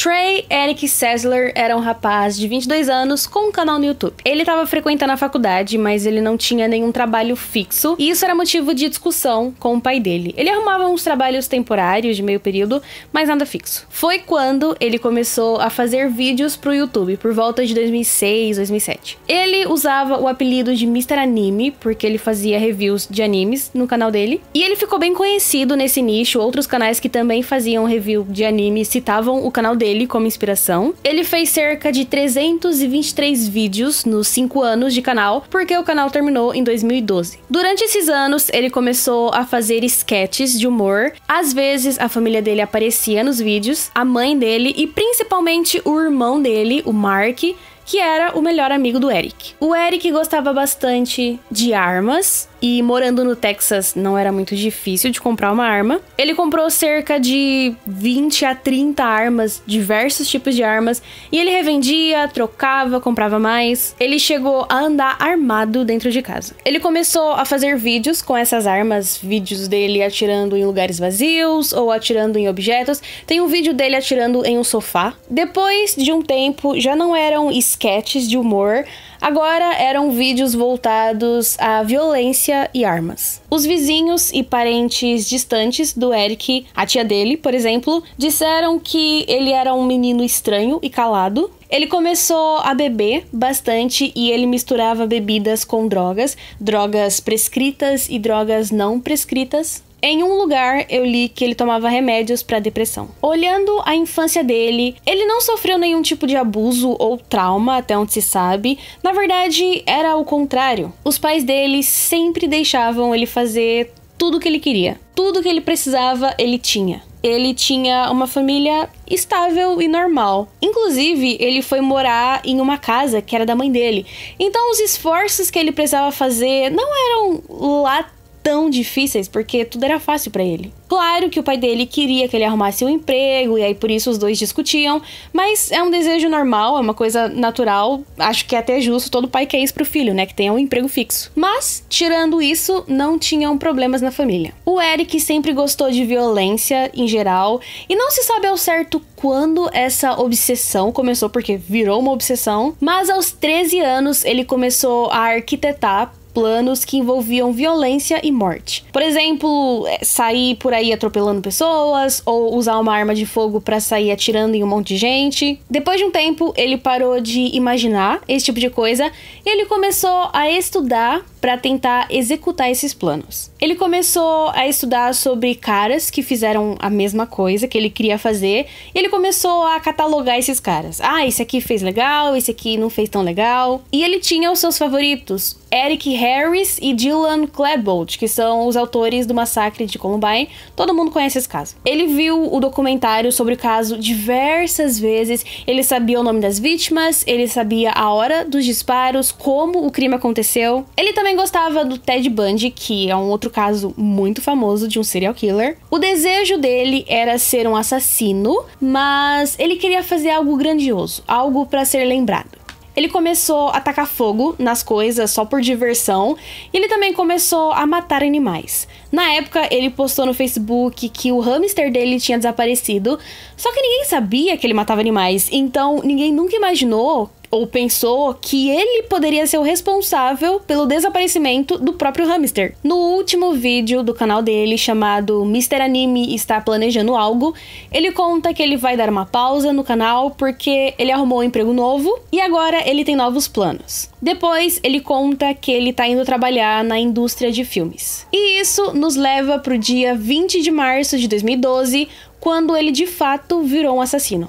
Trey Eric Sessler era um rapaz de 22 anos com um canal no YouTube. Ele estava frequentando a faculdade, mas ele não tinha nenhum trabalho fixo, e isso era motivo de discussão com o pai dele. Ele arrumava uns trabalhos temporários de meio período, mas nada fixo. Foi quando ele começou a fazer vídeos pro YouTube, por volta de 2006, 2007. Ele usava o apelido de Mr. Anime, porque ele fazia reviews de animes no canal dele, e ele ficou bem conhecido nesse nicho. Outros canais que também faziam review de anime citavam o canal dele dele como inspiração. Ele fez cerca de 323 vídeos nos 5 anos de canal, porque o canal terminou em 2012. Durante esses anos, ele começou a fazer sketches de humor. Às vezes, a família dele aparecia nos vídeos, a mãe dele e principalmente o irmão dele, o Mark, que era o melhor amigo do Eric. O Eric gostava bastante de armas e morando no Texas não era muito difícil de comprar uma arma. Ele comprou cerca de 20 a 30 armas, diversos tipos de armas, e ele revendia, trocava, comprava mais. Ele chegou a andar armado dentro de casa. Ele começou a fazer vídeos com essas armas, vídeos dele atirando em lugares vazios ou atirando em objetos. Tem um vídeo dele atirando em um sofá. Depois de um tempo, já não eram sketches de humor, agora eram vídeos voltados à violência e armas. Os vizinhos e parentes distantes do Eric, a tia dele, por exemplo, disseram que ele era um menino estranho e calado. Ele começou a beber bastante e ele misturava bebidas com drogas, drogas prescritas e drogas não prescritas. Em um lugar eu li que ele tomava remédios para depressão. Olhando a infância dele, ele não sofreu nenhum tipo de abuso ou trauma, até onde se sabe. Na verdade, era o contrário. Os pais dele sempre deixavam ele fazer tudo o que ele queria. Tudo que ele precisava, ele tinha. Ele tinha uma família estável e normal. Inclusive, ele foi morar em uma casa que era da mãe dele. Então, os esforços que ele precisava fazer não eram lá tão difíceis porque tudo era fácil para ele. Claro que o pai dele queria que ele arrumasse um emprego e aí por isso os dois discutiam, mas é um desejo normal, é uma coisa natural. Acho que é até justo todo pai quer isso pro filho, né, que tenha um emprego fixo. Mas, tirando isso, não tinham problemas na família. O Eric sempre gostou de violência em geral e não se sabe ao certo quando essa obsessão começou, porque virou uma obsessão, mas aos 13 anos ele começou a arquitetar planos que envolviam violência e morte. Por exemplo, é, sair por aí atropelando pessoas ou usar uma arma de fogo para sair atirando em um monte de gente. Depois de um tempo, ele parou de imaginar esse tipo de coisa e ele começou a estudar para tentar executar esses planos. Ele começou a estudar sobre caras que fizeram a mesma coisa que ele queria fazer, e ele começou a catalogar esses caras. Ah, esse aqui fez legal, esse aqui não fez tão legal. E ele tinha os seus favoritos, Eric Harris e Dylan Klebold, que são os autores do massacre de Columbine. Todo mundo conhece esse caso. Ele viu o documentário sobre o caso diversas vezes. Ele sabia o nome das vítimas, ele sabia a hora dos disparos, como o crime aconteceu. Ele também também gostava do Ted Bundy, que é um outro caso muito famoso de um serial killer. O desejo dele era ser um assassino, mas ele queria fazer algo grandioso, algo para ser lembrado. Ele começou a tacar fogo nas coisas só por diversão, e ele também começou a matar animais. Na época, ele postou no Facebook que o hamster dele tinha desaparecido, só que ninguém sabia que ele matava animais, então ninguém nunca imaginou ou pensou que ele poderia ser o responsável pelo desaparecimento do próprio hamster. No último vídeo do canal dele, chamado Mr. Anime está planejando algo, ele conta que ele vai dar uma pausa no canal porque ele arrumou um emprego novo e agora ele tem novos planos. Depois, ele conta que ele tá indo trabalhar na indústria de filmes. E isso nos leva pro dia 20 de março de 2012, quando ele de fato virou um assassino.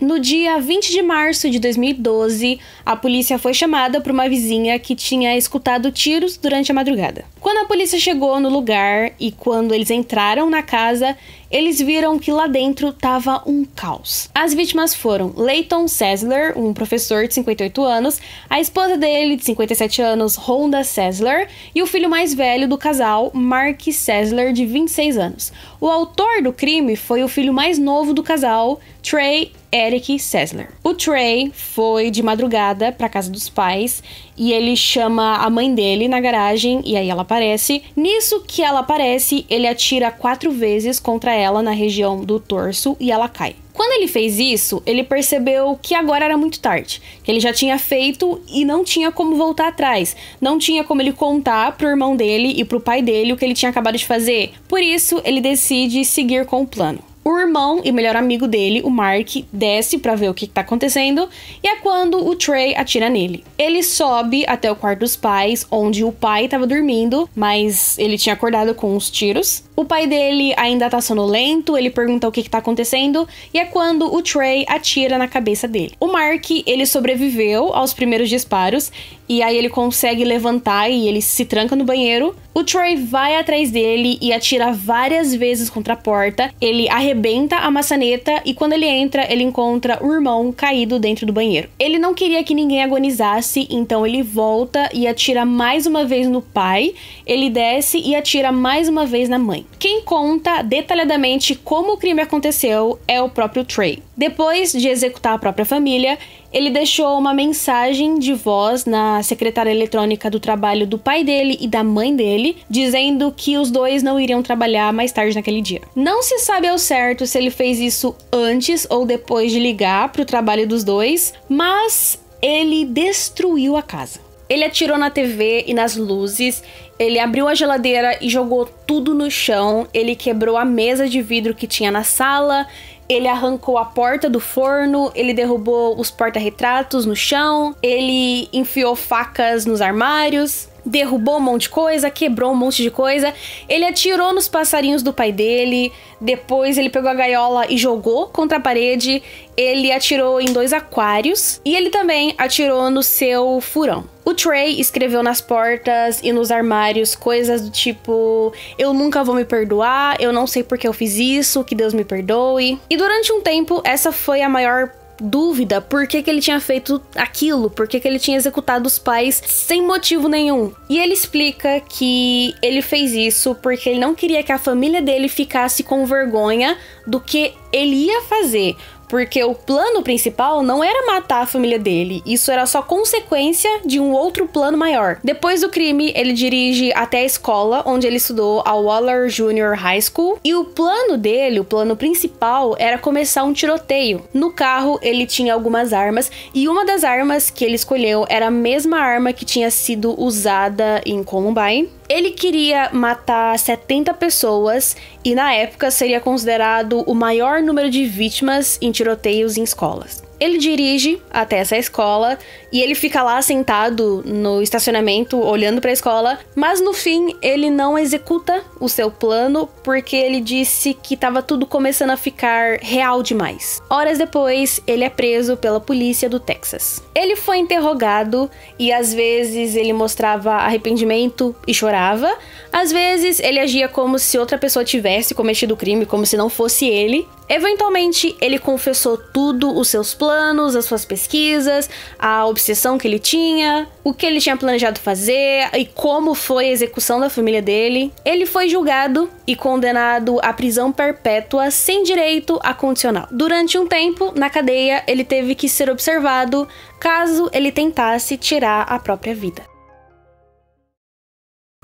No dia 20 de março de 2012, a polícia foi chamada por uma vizinha que tinha escutado tiros durante a madrugada. Quando a polícia chegou no lugar e quando eles entraram na casa, eles viram que lá dentro tava um caos. As vítimas foram Leighton Sessler, um professor de 58 anos, a esposa dele, de 57 anos, Rhonda Sessler, e o filho mais velho do casal, Mark Sessler, de 26 anos. O autor do crime foi o filho mais novo do casal, Trey Eric Sessler. O Trey foi de madrugada para casa dos pais e ele chama a mãe dele na garagem e aí ela aparece. Nisso que ela aparece, ele atira quatro vezes contra ela na região do torso e ela cai. Quando ele fez isso, ele percebeu que agora era muito tarde, que ele já tinha feito e não tinha como voltar atrás. Não tinha como ele contar pro irmão dele e pro pai dele o que ele tinha acabado de fazer. Por isso, ele decide seguir com o plano. O irmão e melhor amigo dele, o Mark, desce para ver o que está acontecendo e é quando o Trey atira nele. Ele sobe até o quarto dos pais, onde o pai estava dormindo, mas ele tinha acordado com os tiros. O pai dele ainda tá sonolento, ele pergunta o que, que tá acontecendo e é quando o Trey atira na cabeça dele. O Mark, ele sobreviveu aos primeiros disparos e aí ele consegue levantar e ele se tranca no banheiro. O Troy vai atrás dele e atira várias vezes contra a porta. Ele arrebenta a maçaneta e quando ele entra, ele encontra o irmão caído dentro do banheiro. Ele não queria que ninguém agonizasse, então ele volta e atira mais uma vez no pai. Ele desce e atira mais uma vez na mãe. Quem conta detalhadamente como o crime aconteceu é o próprio Trey. Depois de executar a própria família, ele deixou uma mensagem de voz na secretária eletrônica do trabalho do pai dele e da mãe dele, dizendo que os dois não iriam trabalhar mais tarde naquele dia. Não se sabe ao certo se ele fez isso antes ou depois de ligar para o trabalho dos dois, mas ele destruiu a casa. Ele atirou na TV e nas luzes, ele abriu a geladeira e jogou tudo no chão, ele quebrou a mesa de vidro que tinha na sala, ele arrancou a porta do forno, ele derrubou os porta-retratos no chão, ele enfiou facas nos armários, derrubou um monte de coisa, quebrou um monte de coisa. Ele atirou nos passarinhos do pai dele, depois ele pegou a gaiola e jogou contra a parede. Ele atirou em dois aquários e ele também atirou no seu furão. O Trey escreveu nas portas e nos armários coisas do tipo: Eu nunca vou me perdoar, eu não sei porque eu fiz isso, que Deus me perdoe. E durante um tempo, essa foi a maior dúvida por que, que ele tinha feito aquilo, por que, que ele tinha executado os pais sem motivo nenhum. E ele explica que ele fez isso porque ele não queria que a família dele ficasse com vergonha do que ele ia fazer. Porque o plano principal não era matar a família dele, isso era só consequência de um outro plano maior. Depois do crime, ele dirige até a escola onde ele estudou, a Waller Junior High School, e o plano dele, o plano principal, era começar um tiroteio. No carro, ele tinha algumas armas, e uma das armas que ele escolheu era a mesma arma que tinha sido usada em Columbine, ele queria matar 70 pessoas e na época seria considerado o maior número de vítimas em tiroteios em escolas. Ele dirige até essa escola e ele fica lá sentado no estacionamento olhando para a escola, mas no fim ele não executa o seu plano porque ele disse que estava tudo começando a ficar real demais. Horas depois, ele é preso pela polícia do Texas. Ele foi interrogado e às vezes ele mostrava arrependimento e chorava, às vezes ele agia como se outra pessoa tivesse cometido o crime, como se não fosse ele. Eventualmente, ele confessou tudo, os seus planos, as suas pesquisas, a obsessão que ele tinha, o que ele tinha planejado fazer e como foi a execução da família dele. Ele foi julgado e condenado à prisão perpétua sem direito a condicional. Durante um tempo, na cadeia, ele teve que ser observado caso ele tentasse tirar a própria vida.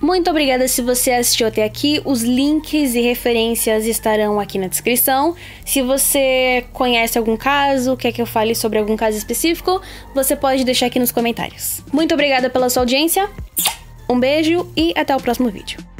Muito obrigada se você assistiu até aqui. Os links e referências estarão aqui na descrição. Se você conhece algum caso, quer que eu fale sobre algum caso específico, você pode deixar aqui nos comentários. Muito obrigada pela sua audiência. Um beijo e até o próximo vídeo.